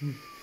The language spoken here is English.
Hmm.